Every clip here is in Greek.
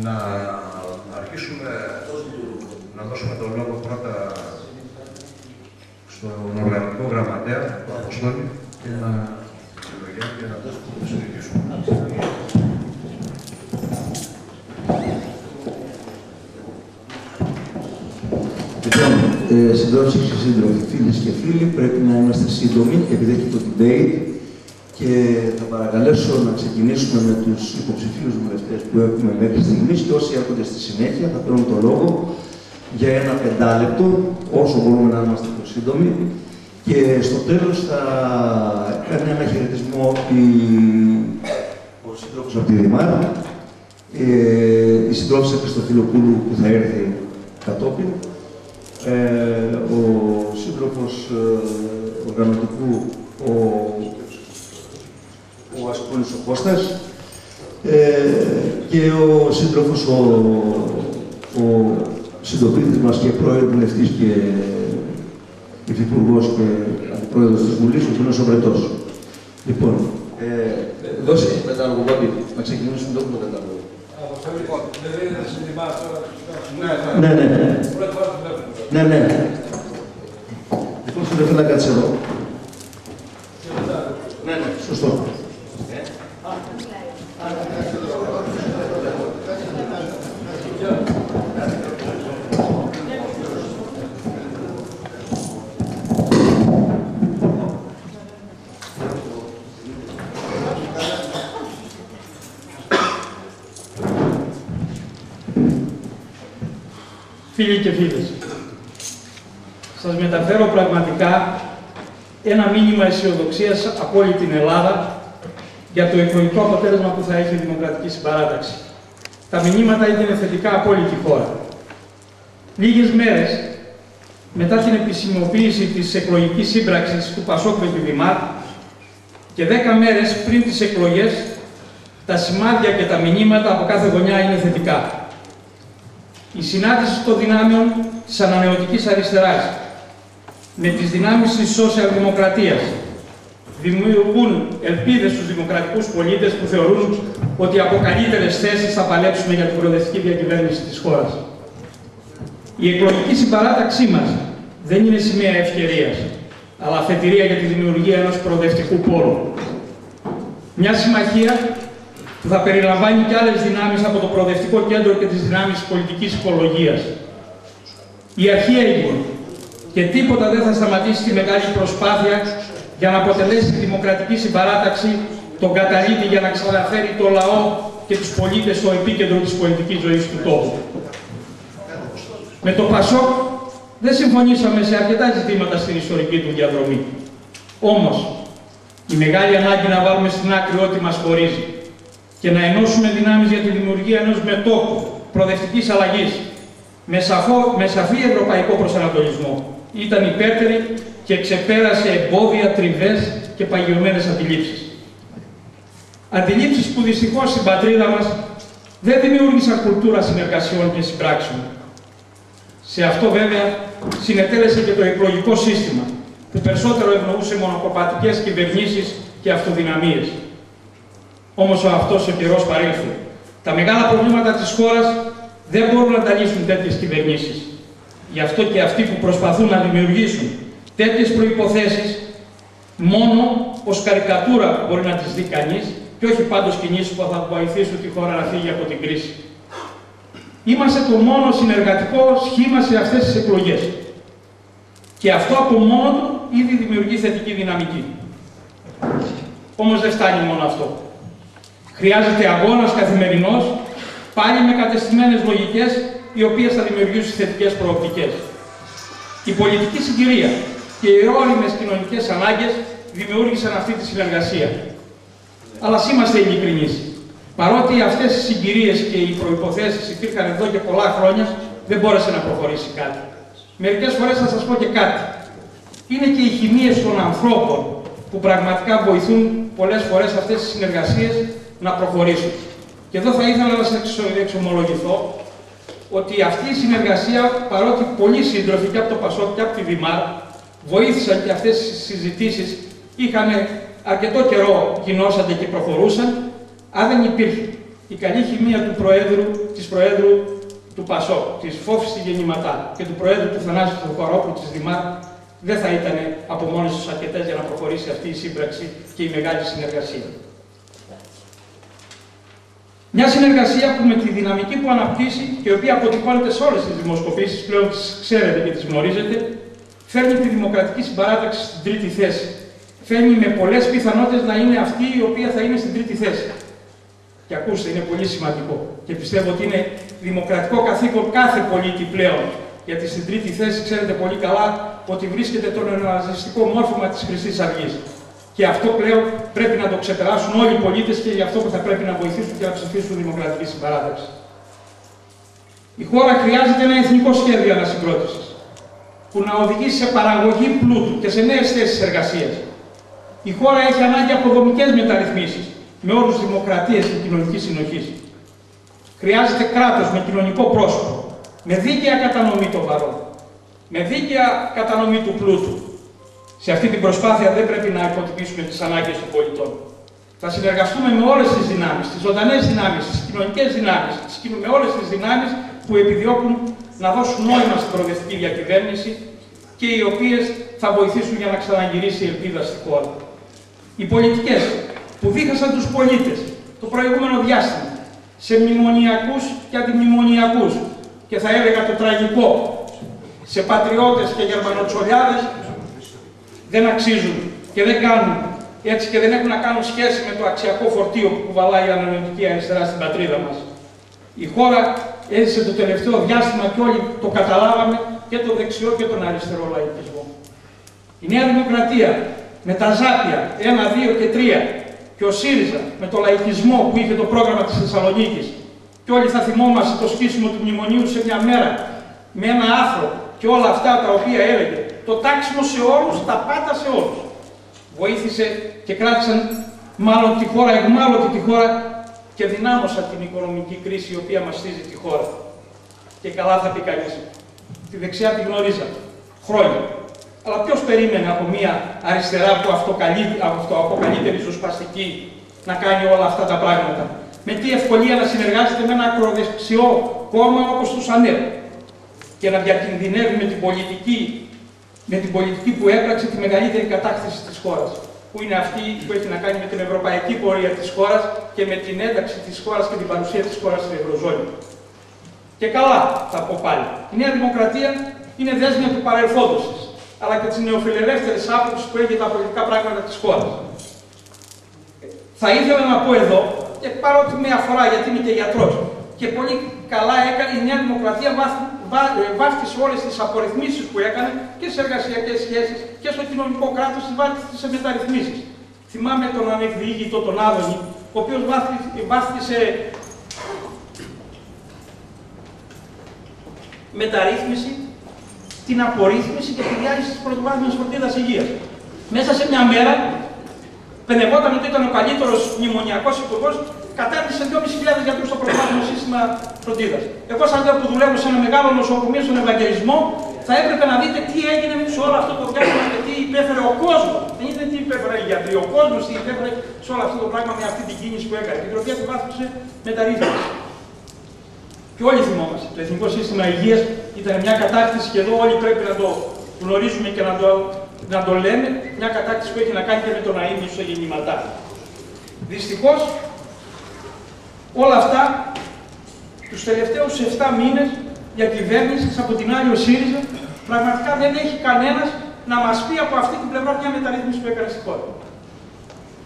να αρχίσουμε να δώσουμε τον λόγο πρώτα στον οργανικό γραμματέα, τον Αποστόλη, και να και να συνεχίσουμε. Λοιπόν, ε, συντρόφοι και σύντροφοι, φίλες και φίλοι, πρέπει να είμαστε σύντομοι επειδή έχει το debate και θα παρακαλέσω να ξεκινήσουμε με τους υποψηφίους βουλευτές που έχουμε μέχρι στιγμής και όσοι έρχονται στη συνέχεια θα παίρνουν το λόγο για ένα πεντάλεπτο, όσο μπορούμε να είμαστε πιο σύντομοι. Και στο τέλος θα κάνει ένα χαιρετισμό η... ο σύντροφος από τη Δημάρ, ε, η συντρόφισσα Χριστοφιλοπούλου που θα έρθει κατόπιν, ε, ο σύντροφος ε, οργανωτικού, ο, ο Ασκόνης ο Κώστας, ε, και ο σύντροφος ο, ο συντοπίτης μας και πρώην βουλευτής και υφυπουργός και αντιπρόεδρος της Βουλής, ο κ. Σοβρετός. Λοιπόν, ε, δώσε κατάλογο, Βάμπη, να ξεκινήσουμε το κατάλογο. Ναι, ναι, ναι. Ναι, ναι. Λοιπόν, σου δεν να κάτσε εδώ. Ναι, ναι, σωστό. Φίλοι και φίλες, σας μεταφέρω πραγματικά ένα μήνυμα αισιοδοξίας από όλη την Ελλάδα για το εκλογικό αποτέλεσμα που θα έχει η Δημοκρατική Συμπαράταξη. Τα μηνύματα είναι θετικά από όλη τη χώρα. Λίγες μέρες μετά την επισημοποίηση της εκλογικής σύμπραξης του Πασόκ με τη Δημάρ και δέκα μέρες πριν τις εκλογές, τα σημάδια και τα μηνύματα από κάθε γωνιά είναι θετικά. Η συνάντηση των δυνάμεων της ανανεωτικής αριστεράς με τις δυνάμεις της σοσιαλδημοκρατίας δημιουργούν ελπίδες στους δημοκρατικούς πολίτες που θεωρούν ότι από καλύτερες θέσεις θα παλέψουμε για την προοδευτική διακυβέρνηση της χώρας. Η εκλογική συμπαράταξή μας δεν είναι σημαία ευκαιρίας, αλλά αφετηρία για τη δημιουργία ενός προοδευτικού πόρου. Μια συμμαχία που θα περιλαμβάνει και άλλες δυνάμεις από το Προοδευτικό Κέντρο και τις δυνάμεις πολιτικής οικολογίας. Η αρχή έγινε και τίποτα δεν θα σταματήσει τη μεγάλη προσπάθεια για να αποτελέσει τη δημοκρατική συμπαράταξη τον καταλήτη για να ξαναφέρει το λαό και τους πολίτες στο επίκεντρο της πολιτικής ζωής του τόπου. Με το ΠΑΣΟΚ δεν συμφωνήσαμε σε αρκετά ζητήματα στην ιστορική του διαδρομή. Όμως, η μεγάλη ανάγκη να βάλουμε στην άκρη ό,τι μας χωρίζει και να ενώσουμε δυνάμεις για τη δημιουργία ενός μετόχου προοδευτικής αλλαγής με, σαφό, με σαφή ευρωπαϊκό προσανατολισμό. Ήταν υπέρτερη και ξεπέρασε εμπόδια, τριβές και παγιωμένες αντιλήψεις. Αντιλήψεις που δυστυχώς στην πατρίδα μας δεν δημιούργησαν κουλτούρα συνεργασιών και συμπράξεων. Σε αυτό βέβαια συνετέλεσε και το εκλογικό σύστημα, που περισσότερο ευνοούσε μονοκοπατικές κυβερνήσεις και αυτοδυναμίες. Όμως αυτός ο καιρός παρήλθε. Τα μεγάλα προβλήματα της χώρας δεν μπορούν να τα λύσουν τέτοιες κυβερνήσεις. Γι' αυτό και αυτοί που προσπαθούν να δημιουργήσουν τέτοιες προϋποθέσεις μόνο ως καρικατούρα μπορεί να τις δει κανείς και όχι πάντως κινήσεις που θα βοηθήσουν τη χώρα να φύγει από την κρίση. Είμαστε το μόνο συνεργατικό σχήμα σε αυτές τις εκλογές. Και αυτό από μόνο του ήδη δημιουργεί θετική δυναμική. Όμως δεν φτάνει μόνο αυτό. Χρειάζεται αγώνας καθημερινός, πάλι με κατεστημένες λογικές, οι οποίες θα δημιουργήσουν θετικές προοπτικές. Η πολιτική συγκυρία και οι όριμες κοινωνικές ανάγκες δημιούργησαν αυτή τη συνεργασία. Αλλά είμαστε ειλικρινείς. Παρότι αυτές οι συγκυρίες και οι προϋποθέσεις υπήρχαν εδώ και πολλά χρόνια, δεν μπόρεσε να προχωρήσει κάτι. Μερικές φορές θα σας πω και κάτι. Είναι και οι χημίες των ανθρώπων που πραγματικά βοηθούν πολλές φορές αυτές τις συνεργασίες να προχωρήσουν. Και εδώ θα ήθελα να σας εξομολογηθώ ότι αυτή η συνεργασία, παρότι πολλοί σύντροφοι και από το ΠΑΣΟΚ και από τη ΔΙΜΑΡ βοήθησαν και αυτές οι συζητήσεις είχαν αρκετό καιρό γινώσατε και προχωρούσαν, αν δεν υπήρχε η καλή χημεία του Προέδρου, της Προέδρου του Πασό, της Φόφης στη Γεννηματά και του Προέδρου του Θανάσου Θεοχαρόπουλου της Δημάρ δεν θα ήταν από μόνες τους αρκετές για να προχωρήσει αυτή η σύμπραξη και η μεγάλη συνεργασία. Μια συνεργασία που με τη δυναμική που αναπτύσσει και η οποία αποτυπώνεται σε όλες τις δημοσκοπήσεις, πλέον τις ξέρετε και τις γνωρίζετε, φέρνει τη δημοκρατική συμπαράταξη στην τρίτη θέση. Φέρνει με πολλές πιθανότητες να είναι αυτή η οποία θα είναι στην τρίτη θέση. Και ακούστε, είναι πολύ σημαντικό. Και πιστεύω ότι είναι δημοκρατικό καθήκον κάθε πολίτη πλέον. Γιατί στην τρίτη θέση ξέρετε πολύ καλά ότι βρίσκεται το νεοναζιστικό μόρφωμα της Χρυσής Αυγής. Και αυτό πλέον πρέπει να το ξεπεράσουν όλοι οι πολίτες και γι' αυτό που θα πρέπει να βοηθήσουν και να ψηφίσουν δημοκρατική συμπαράταξη. Η χώρα χρειάζεται ένα εθνικό σχέδιο ανασυγκρότησης που να οδηγήσει σε παραγωγή πλούτου και σε νέες θέσεις εργασίας. Η χώρα έχει ανάγκη από δομικές μεταρρυθμίσεις με όρους δημοκρατίας και κοινωνικής συνοχής. Χρειάζεται κράτος με κοινωνικό πρόσωπο, με δίκαια κατανομή των βαρών, με δίκαια κατανομή του πλούτου, σε αυτή την προσπάθεια δεν πρέπει να υποτιμήσουμε τις ανάγκες των πολιτών. Θα συνεργαστούμε με όλες τις δυνάμεις, τις ζωντανές δυνάμεις, τις κοινωνικές δυνάμεις, με όλες τις δυνάμεις που επιδιώκουν να δώσουν νόημα στην προοδευτική διακυβέρνηση και οι οποίες θα βοηθήσουν για να ξαναγυρίσει η ελπίδα στη χώρα. Οι πολιτικές που δίχασαν τους πολίτες το προηγούμενο διάστημα σε μνημονιακούς και αντιμνημονιακούς και θα έλεγα το τραγικό σε πατριώτες και γερμανοτσολιάδες δεν αξίζουν και δεν κάνουν έτσι και δεν έχουν να κάνουν σχέση με το αξιακό φορτίο που κουβαλάει η ανανεωτική αριστερά στην πατρίδα μας. Η χώρα έζησε το τελευταίο διάστημα και όλοι το καταλάβαμε και το δεξιό και τον αριστερό λαϊκισμό. Η Νέα Δημοκρατία με τα Ζάπια 1, 2 και 3 και ο ΣΥΡΙΖΑ με το λαϊκισμό που είχε το πρόγραμμα της Θεσσαλονίκης και όλοι θα θυμόμαστε το σκίσιμο του μνημονίου σε μια μέρα με ένα άθρο και όλα αυτά τα οποία έλεγε το τάξιμο σε όλους, τα πάντα σε όλους. Βοήθησε και κράτησαν μάλλον τη χώρα, εγμάλωτη τη χώρα και δυνάμωσαν την οικονομική κρίση η οποία μαστίζει τη χώρα. Και καλά θα πει κανείς. Τη δεξιά τη γνωρίζα. Χρόνια. Αλλά ποιος περίμενε από μια αριστερά που αυτοαποκαλείται ριζοσπαστική να κάνει όλα αυτά τα πράγματα; Με τι ευκολία να συνεργάζεται με ένα ακροδεξιό κόμμα όπως τους ΣΑΝΕΡ και να διακινδυνεύει με την πολιτική με την πολιτική που έπραξε τη μεγαλύτερη κατάκτηση της χώρας, που είναι αυτή που έχει να κάνει με την ευρωπαϊκή πορεία της χώρας και με την ένταξη της χώρας και την παρουσία της χώρας στην Ευρωζώνη. Και καλά, θα πω πάλι. Η Νέα Δημοκρατία είναι δέσμια του παρελθόντος της, αλλά και της νεοφιλελεύθερης άποψης που έχει τα πολιτικά πράγματα της χώρας. Θα ήθελα να πω εδώ, και παρότι με αφορά γιατί είμαι και γιατρός, και πολύ καλά έκανε η Νέα Δημοκρατία βάφτισε όλες τις απορριθμίσεις που έκανε και στι εργασιακές σχέσεις και στο κοινωνικό κράτος, τις βάφτισε μεταρρυθμίσεις. Θυμάμαι τον ανεκδιήγητο τον Άδωνη, ο οποίος βάφτισε μεταρρύθμιση, την απορρίθμιση και τη διάρκεια της πρωτοβάθμιας φροντίδα υγείας. Μέσα σε μια μέρα πενευόταν ότι ήταν ο καλύτερος μνημονιακός υπουργός κατάρτισε 2.500 γιατρούς στο πρωτοβάθμιο σύστημα φροντίδας. Εγώ, σαν που δουλεύω σε ένα μεγάλο νοσοκομείο στον Ευαγγελισμό, θα έπρεπε να δείτε τι έγινε σε όλο αυτό το διάστημα και τι υπέφερε ο κόσμος. Δεν είναι τι υπέφερε οι γιατροί, ο κόσμος τι υπέφερε σε όλο αυτό το πράγμα με αυτή την κίνηση που έκανε. Την οποία την βάθμισε μεταρρύθμιση. Και όλοι θυμόμαστε. Το Εθνικό Σύστημα Υγείας ήταν μια κατάκτηση και εδώ όλοι πρέπει να το γνωρίζουμε και να το, να το λέμε. Μια κατάκτηση που έχει να κάνει και με το να είναι στο γεννηματάς. Δυστυχώς Όλα αυτά τους τελευταίους 7 μήνες για κυβέρνησης από την άλλη ο ΣΥΡΙΖΑ πραγματικά δεν έχει κανένας να μας πει από αυτή την πλευρά μια μεταρρύθμιση που έκανε στην χώρα.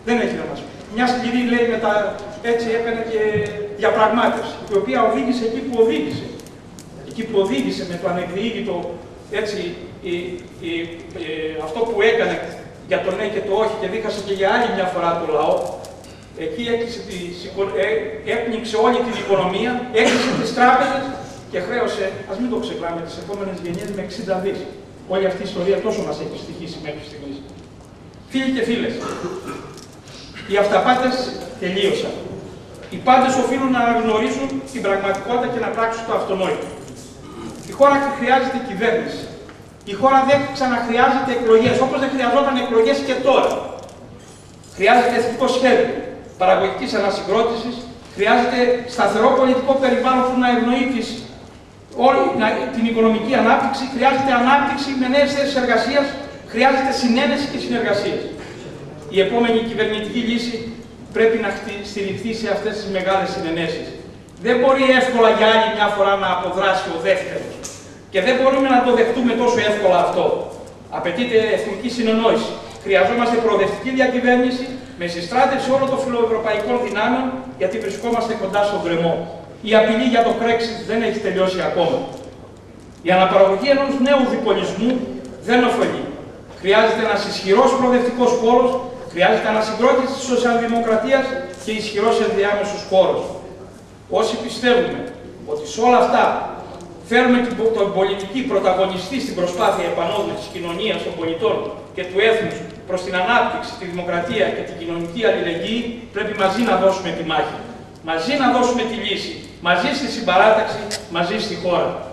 Δεν έχει να μας πει. Μια σκληρή λέει μετα... έτσι έκανε και διαπραγμάτευση, η οποία οδήγησε εκεί που οδήγησε. Εκεί που οδήγησε με το ανεκδιήγητο έτσι, η, η, αυτό που έκανε για το ναι και το όχι και δίχασε και για άλλη μια φορά το λαό, Εκεί έκλεισε τη, ε, έπνιξε όλη την οικονομία, έκλεισε τις τράπεζες και χρέωσε, ας μην το ξεχνάμε, τις επόμενες γενιές με 60 δις. Όλη αυτή η ιστορία τόσο μας έχει στοιχήσει μέχρι στιγμής. Φίλοι και φίλες, οι αυταπάτες τελείωσαν. Οι πάντες οφείλουν να αναγνωρίσουν την πραγματικότητα και να πράξουν το αυτονόητο. Η χώρα χρειάζεται κυβέρνηση. Η χώρα δεν ξαναχρειάζεται εκλογές, όπως δεν χρειαζόταν εκλογές και τώρα. Χρειάζεται εθνικό σχέδιο παραγωγικής ανασυγκρότησης, Χρειάζεται σταθερό πολιτικό περιβάλλον που να ευνοεί τις, όλη, να- την οικονομική ανάπτυξη, χρειάζεται ανάπτυξη με νέες θέσεις εργασίας, χρειάζεται συνένεση και συνεργασία. Η επόμενη κυβερνητική λύση πρέπει να χτι- στηριχθεί σε αυτές τις μεγάλες συνενέσεις. Δεν μπορεί εύκολα για άλλη μια φορά να αποδράσει ο δεύτερος. Και δεν μπορούμε να το δεχτούμε τόσο εύκολα αυτό. Απαιτείται εθνική συνεννόηση. Χρειαζόμαστε προοδευτική διακυβέρνηση με συστράτευση όλων των φιλοευρωπαϊκών δυνάμεων, γιατί βρισκόμαστε κοντά στον κρεμό. Η απειλή για το Brexit δεν έχει τελειώσει ακόμα. Η αναπαραγωγή ενός νέου διπολισμού δεν ωφελεί. Χρειάζεται ένας ισχυρός προοδευτικός χώρος, χρειάζεται ανασυγκρότηση της σοσιαλδημοκρατίας και ισχυρός ενδιάμεσος χώρος. Όσοι πιστεύουμε ότι σε όλα αυτά φέρουμε την, πο- τον πολιτική πρωταγωνιστή στην προσπάθεια επανόδου της κοινωνίας των πολιτών και του έθνους προς την ανάπτυξη, τη δημοκρατία και την κοινωνική αλληλεγγύη, πρέπει μαζί να δώσουμε τη μάχη. Μαζί να δώσουμε τη λύση. Μαζί στη συμπαράταξη, μαζί στη χώρα.